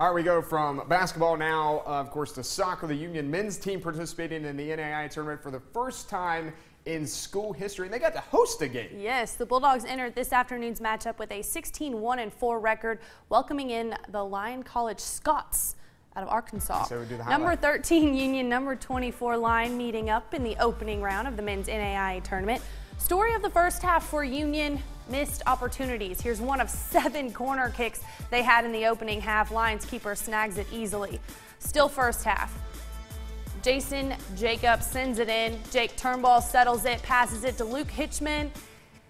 All right, we go from basketball now, of course, to soccer. The Union men's team participating in the NAIA tournament for the first time in school history, and they got to host a game. Yes, the Bulldogs entered this afternoon's matchup with a 16-1 4 record, welcoming in the Lyon College Scots out of Arkansas. So number 13 Union, number 24 Lyon meeting up in the opening round of the men's NAIA tournament. Story of the first half for Union, missed opportunities. Here's one of seven corner kicks they had in the opening half. Lyon's keeper snags it easily. Still first half. Jason Jacobs sends it in. Jake Turnbull settles it, passes it to Luke Hitchman.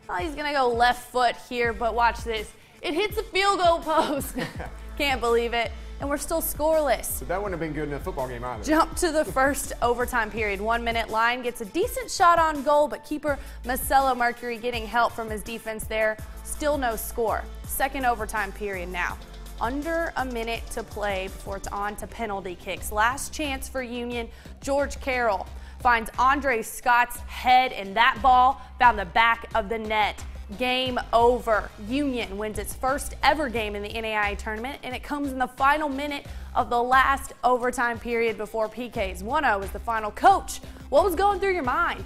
Well, he's going to go left foot here, but watch this. It hits the field goal post. Can't believe it and we're still scoreless. But that wouldn't have been good in a football game either. Jump to the first overtime period. One minute Lyon gets a decent shot on goal, but keeper Marcelo Mercury getting help from his defense there. Still no score. Second overtime period now. Under a minute to play before it's on to penalty kicks. Last chance for Union. George Carroll finds Andre Scott's head, and that ball found the back of the net game over. Union wins its first ever game in the NAIA tournament, and it comes in the final minute of the last overtime period before PKs. 1-0 is the final. Coach, what was going through your mind?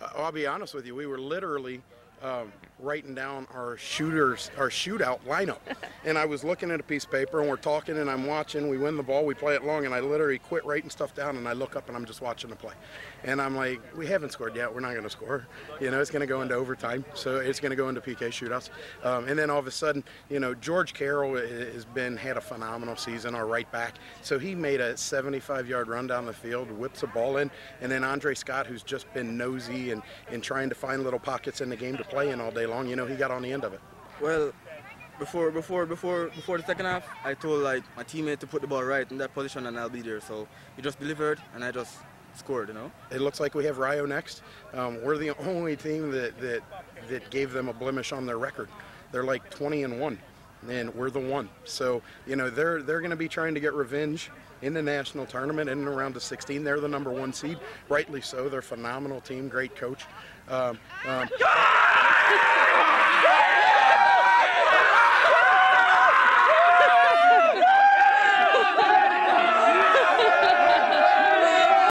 Uh, I'll be honest with you, we were literally um, writing down our shooters, our shootout lineup. and I was looking at a piece of paper and we're talking and I'm watching. We win the ball, we play it long, and I literally quit writing stuff down and I look up and I'm just watching the play. And I'm like, we haven't scored yet. We're not going to score. You know, it's going to go into overtime, so it's going to go into PK shootouts. Um, and then all of a sudden, you know, George Carroll has been had a phenomenal season, our right back. So he made a 75-yard run down the field, whips a ball in, and then Andre Scott, who's just been nosy and, and trying to find little pockets in the game to play in all day long, you know, he got on the end of it. Well, before before before before the second half, I told like my teammate to put the ball right in that position and I'll be there. So he just delivered and I just scored. You know. It looks like we have Rio next. Um, we're the only team that that that gave them a blemish on their record. They're like 20 and one, and we're the one. So you know they're they're going to be trying to get revenge in the national tournament in and around the 16. They're the number one seed, rightly so. They're a phenomenal team, great coach. Um, um, yeah!